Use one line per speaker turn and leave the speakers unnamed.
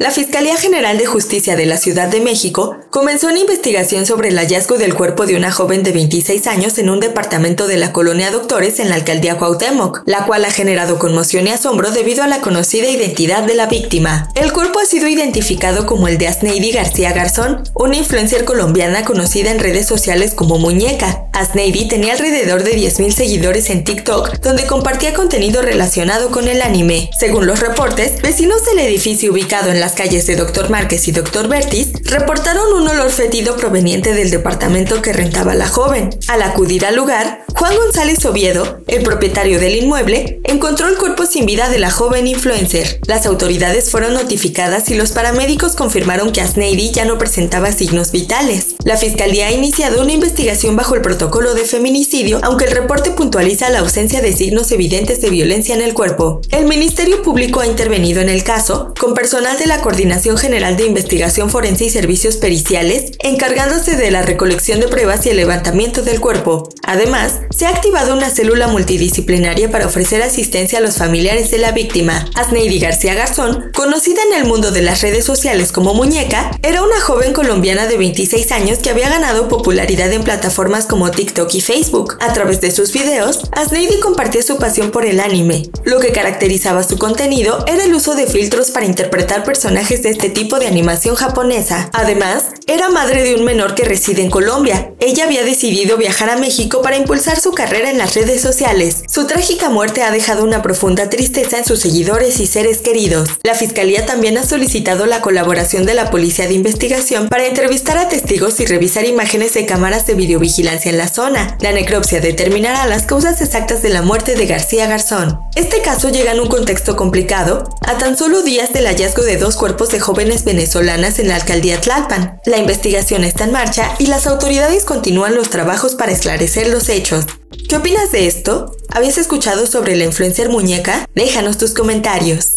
La Fiscalía General de Justicia de la Ciudad de México comenzó una investigación sobre el hallazgo del cuerpo de una joven de 26 años en un departamento de la colonia Doctores en la alcaldía Cuauhtémoc, la cual ha generado conmoción y asombro debido a la conocida identidad de la víctima. El cuerpo ha sido identificado como el de Asneidy García Garzón, una influencer colombiana conocida en redes sociales como Muñeca. Asneidy tenía alrededor de 10.000 seguidores en TikTok, donde compartía contenido relacionado con el anime. Según los reportes, vecinos del edificio ubicado en la calles de Dr. Márquez y Dr. Bertis reportaron un olor fétido proveniente del departamento que rentaba la joven. Al acudir al lugar, Juan González Oviedo, el propietario del inmueble, encontró el cuerpo sin vida de la joven influencer. Las autoridades fueron notificadas y los paramédicos confirmaron que Asneidy ya no presentaba signos vitales. La fiscalía ha iniciado una investigación bajo el protocolo de feminicidio, aunque el reporte puntualiza la ausencia de signos evidentes de violencia en el cuerpo. El Ministerio Público ha intervenido en el caso con personal de la Coordinación General de Investigación Forense y Servicios Periciales, encargándose de la recolección de pruebas y el levantamiento del cuerpo. Además, se ha activado una célula multidisciplinaria para ofrecer asistencia a los familiares de la víctima. Asneidy García Garzón, conocida en el mundo de las redes sociales como Muñeca, era una joven colombiana de 26 años que había ganado popularidad en plataformas como TikTok y Facebook. A través de sus videos, Asneidy compartía su pasión por el anime. Lo que caracterizaba su contenido era el uso de filtros para interpretar personajes de este tipo de animación japonesa. Además, era madre de un menor que reside en Colombia. Ella había decidido viajar a México para impulsar su carrera en las redes sociales. Su trágica muerte ha dejado una profunda tristeza en sus seguidores y seres queridos. La fiscalía también ha solicitado la colaboración de la policía de investigación para entrevistar a testigos y revisar imágenes de cámaras de videovigilancia en la zona. La necropsia determinará las causas exactas de la muerte de García Garzón. Este caso llega en un contexto complicado, a tan solo días del hallazgo de dos cuerpos de jóvenes venezolanas en la alcaldía Tlalpan. La investigación está en marcha y las autoridades continúan los trabajos para esclarecer los hechos. ¿Qué opinas de esto? ¿Habías escuchado sobre la influencer muñeca? Déjanos tus comentarios.